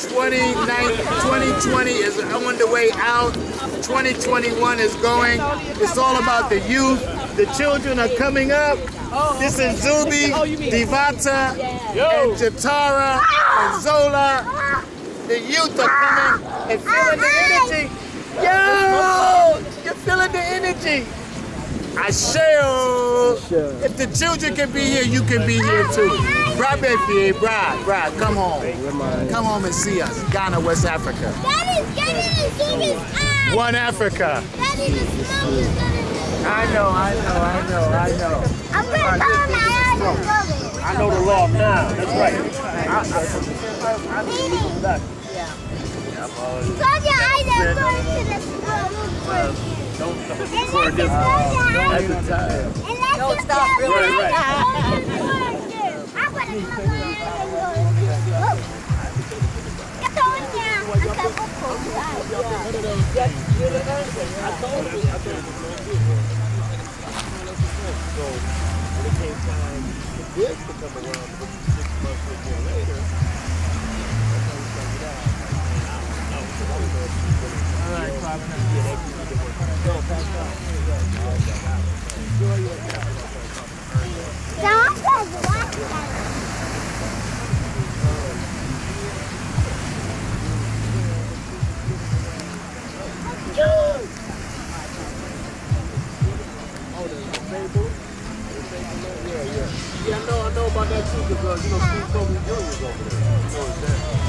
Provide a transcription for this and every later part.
2020 is on the way out. 2021 is going. It's all about the youth. The children are coming up. This is Zubi, Devonta, and Jatara, and Zola. The youth are coming and feeling the energy. Yo! You're feeling the energy. I shall. If the children can be here, you can be here too. Brad Befier, Brad, Brad, come home. Come home and see us. Ghana, West Africa. Daddy's getting the Zuby's eye. One Africa. Daddy, the smoke I know, I know, I know, I know. I'm gonna call my eye to Zuby. I know the law now. That's right. I, I, I, I, Close your eyes and go into the smoke. don't, don't And record let's this. just close your eyes. And let's Don't just stop, close really. close my eyes and go into the. I'm gonna go close your eyes. So when it came time for this to come around, which is six months or more later, Yeah, I know, I know about that too, because, you know, Steve was over there.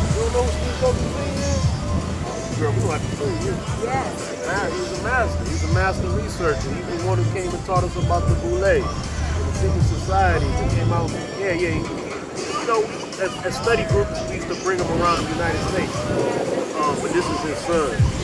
You know who Steve is? Girl, we don't have to you. Yes. A master. He's a master researcher. He's the one who came and taught us about the boule, the secret societies that came out. Yeah, yeah. He, you know, as, as study groups, we used to bring him around the United States. Um, but this is his son.